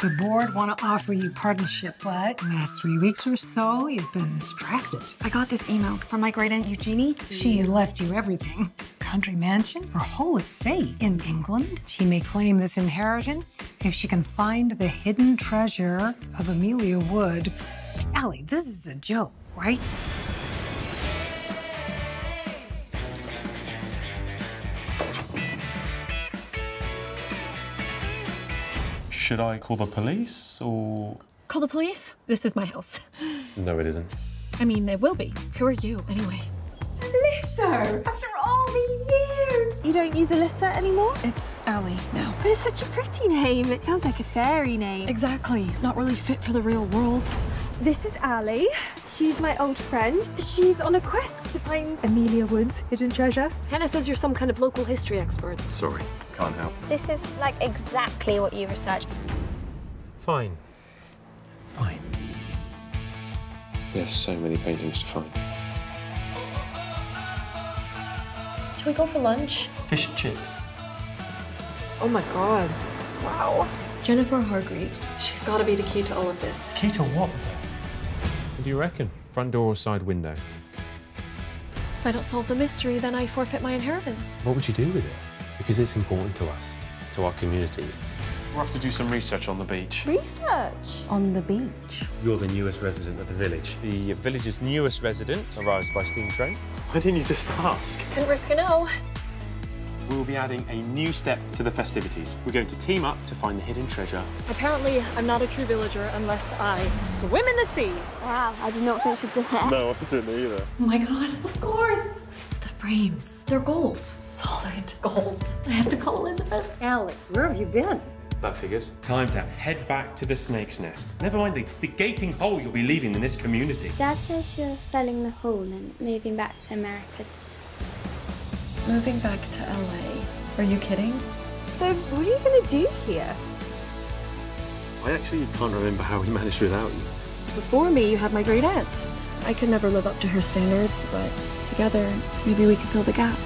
The board want to offer you partnership, but last three weeks or so, you've been distracted. I got this email from my great aunt Eugenie. She left you everything country mansion, her whole estate in England. She may claim this inheritance if she can find the hidden treasure of Amelia Wood. Allie, this is a joke, right? Should I call the police or. Call the police? This is my house. No, it isn't. I mean, it will be. Who are you, anyway? Alyssa! After all these years! You don't use Alyssa anymore? It's Allie now. But it's such a pretty name. It sounds like a fairy name. Exactly. Not really fit for the real world. This is Allie. She's my old friend. She's on a quest to find Amelia Wood's hidden treasure. Hannah says you're some kind of local history expert. Sorry, can't help. This is like exactly what you researched. Fine. Fine. We have so many paintings to find. Should we go for lunch? Fish and chips. Oh my god. Wow. Jennifer Hargreaves. She's got to be the key to all of this. Key to what, though? What do you reckon? Front door or side window? If I don't solve the mystery, then I forfeit my inheritance. What would you do with it? Because it's important to us, to our community. We'll have to do some research on the beach. Research. On the beach. You're the newest resident of the village. The village's newest resident arrives by steam train. Why didn't you just ask? Couldn't risk a no. We'll be adding a new step to the festivities. We're going to team up to find the hidden treasure. Apparently, I'm not a true villager unless I swim in the sea. Wow, I did not think you'd do that. No, I didn't either. Oh my god, of course. It's the frames. They're gold. Solid gold. I have to call Elizabeth. Allie, where have you been? That figures. Time to head back to the snake's nest. Never mind the, the gaping hole you'll be leaving in this community. Dad says you're selling the hall and moving back to America. Moving back to LA. Are you kidding? So, what are you going to do here? I actually can't remember how we managed without you. Before me, you had my great aunt. I could never live up to her standards, but together, maybe we could fill the gap.